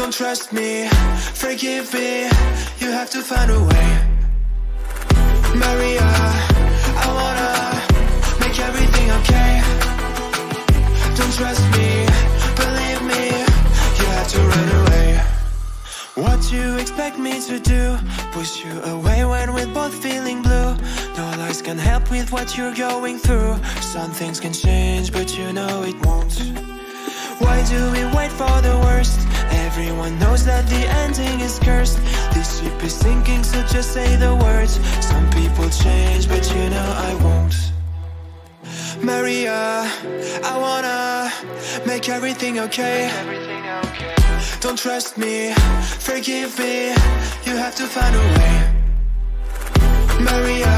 Don't trust me, forgive me, you have to find a way. Maria, I wanna make everything okay. Don't trust me, believe me, you have to run away. What you expect me to do? Push you away when we're both feeling blue. No lies can help with what you're going through. Some things can change, but you know it won't. Why do we wait for the Is sinking, so just say the words. Some people change, but you know I won't. Maria, I wanna make everything okay. Don't trust me, forgive me, you have to find a way. Maria,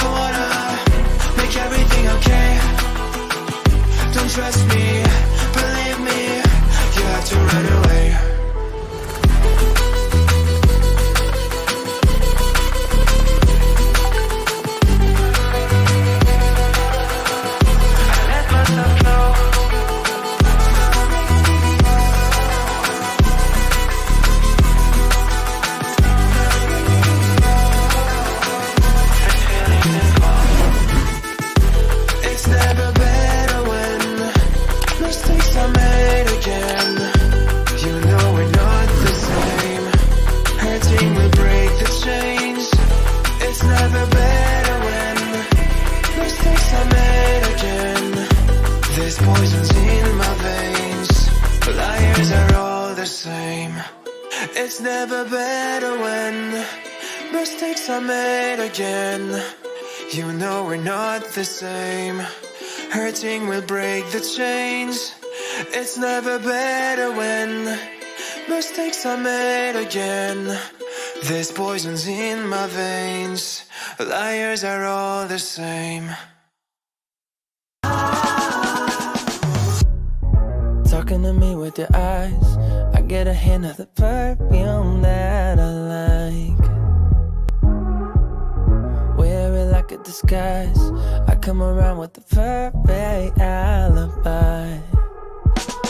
I wanna make everything okay. Don't trust me, made again. There's poisons in my veins. Liars are all the same. It's never better when mistakes are made again. You know we're not the same. Hurting will break the chains. It's never better when mistakes are made again. There's poisons in my veins. Liars are all the same. Talking to me with your eyes, I get a hint of the perfume that I like. Wear it like a disguise. I come around with the perfect alibi.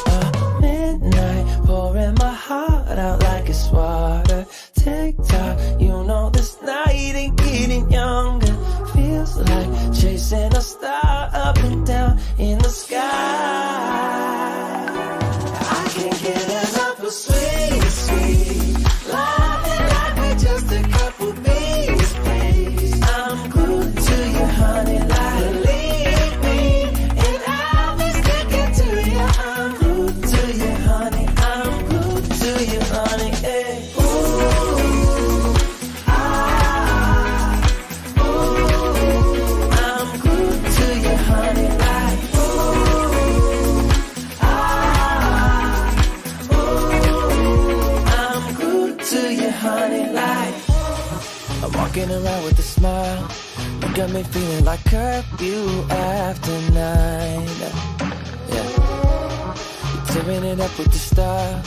Uh, midnight, pouring my heart out like it's water. Tick tock, you can't get enough of sweet, sweet walking around with a smile. You got me feeling like curfew after nine. Yeah. Tearing it up with the style.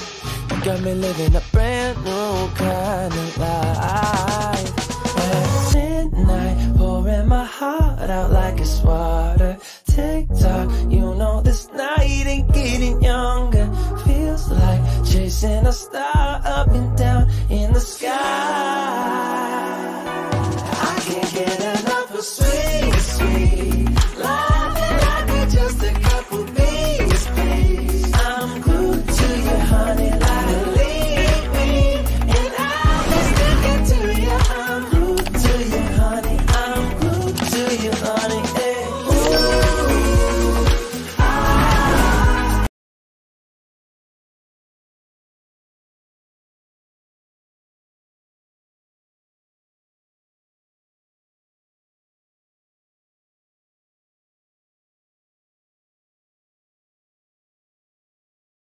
You got me living a brand new kind of life. At midnight, pouring my heart out like it's water. Tick tock, you know this night ain't getting younger. Feels like chasing a star up in can't get enough of sweet, sweet